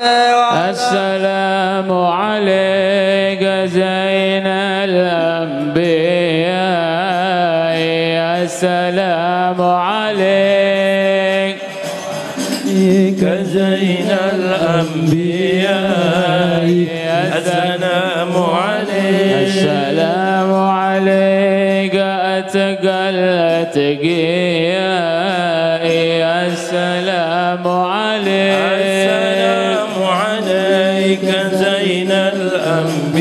السلام عليك زين الأنبياء. السلام عليك كزين الأنبياء. السلام عليك. السلام عليك أتقى الأتقياء السلام عليك. زين الأنبياء.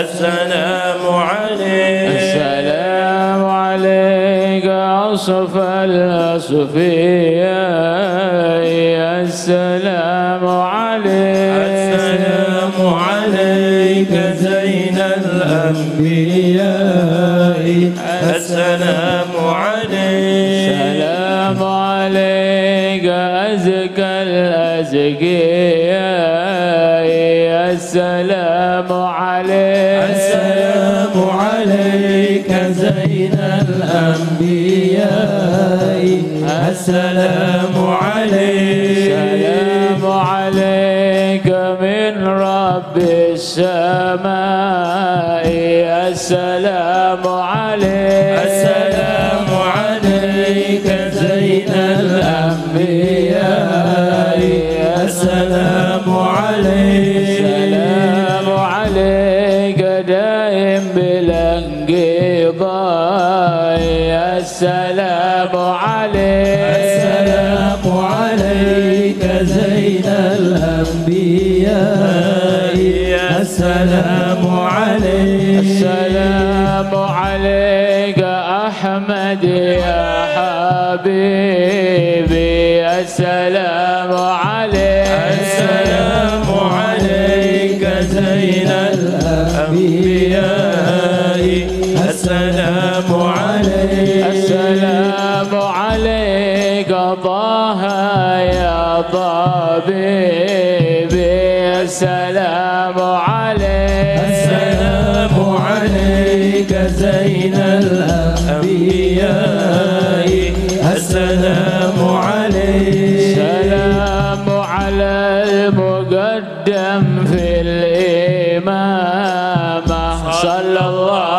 السلام عليك. السلام عليك أصف الأصفياء. السلام عليك. السلام عليك زين الأنبياء. السلام عليك. السلام عليك أزكى الأزكياء. السلام عليك. السلام عليك زين الأنبياء. السلام عليك. السلام عليك من رب السماء. السلام عليك. السلام دائم بالانقضاء السلام عليك السلام عليك زين الأنبياء السلام عليك السلام عليك أحمد يا حبيبي السلام عليك طبيبي السلام عليك. السلام عليك زين الأنبياء. السلام عليك. سلام على المقدم في الإمامة. صلى الله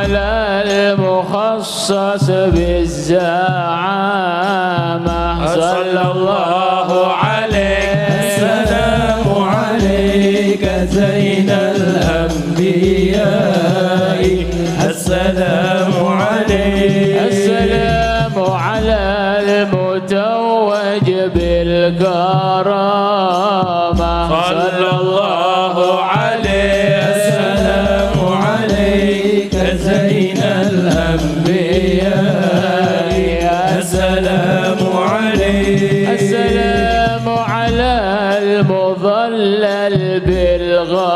على المخصص بالزعامة. صلى الله عليه السلام عليك زين الأنبياء. السلام عليك. السلام على المتوج بالكرامة عليك زين الأنبياء. السلام عليك. السلام على المظلل بالغمامة.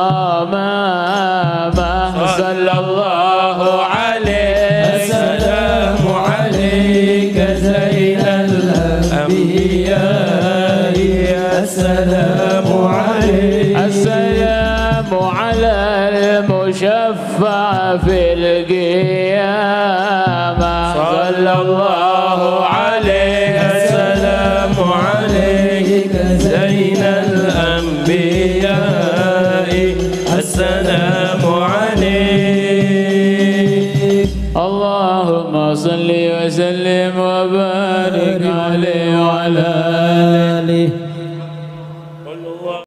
صلى الله عليه. السلام عليك زين الأنبياء. السلام المشفع في القيامة. صلى الله عليه السلام عليك زين الأنبياء. السلام عليك. اللهم صل وسلم وبارك عليه وعلى آله.